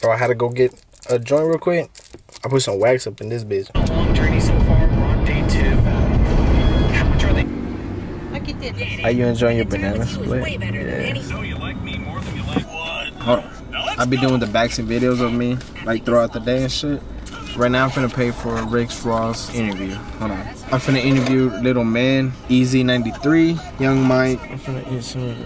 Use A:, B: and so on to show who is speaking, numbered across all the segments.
A: Bro, I had to go get a joint real quick. I put some wax up in this bitch.
B: Long journey so far. We're on day two. Uh, how much are they?
A: Are you enjoying your banana split?
B: So you like me more than you like what?
A: Hold on. I be doing the backs and videos of me, like throughout the day and shit. Right now, I'm finna pay for Rick Ross interview. Hold on. I'm finna interview Little Man, Easy93, Young Mike. I'm finna eat some of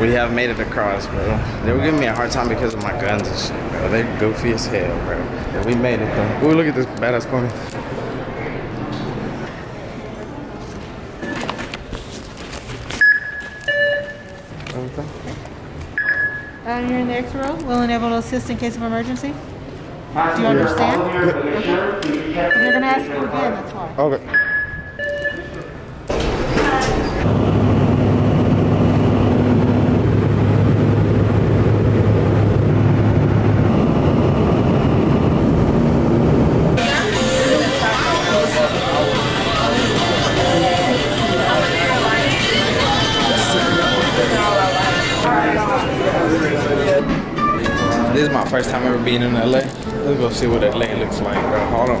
A: We have made it across, bro. They were giving me a hard time because of my guns and shit, bro. They're goofy as hell, bro. But we made it though. Ooh, look at this badass pony.
C: Uh, you're in the X row, will and able to assist in case of emergency. Do you understand? Okay. If they're gonna ask you again, that's why.
A: Okay. This is my first time ever being in LA. Let's go see what LA looks like, bro. Hold on.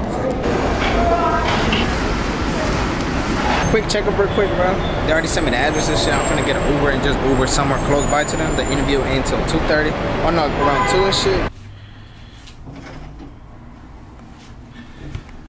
A: Quick checkup real quick, bro. They already sent me the address and shit. I'm finna get an Uber and just Uber somewhere close by to them. The interview ain't until 2.30. Oh no, around 2 and shit.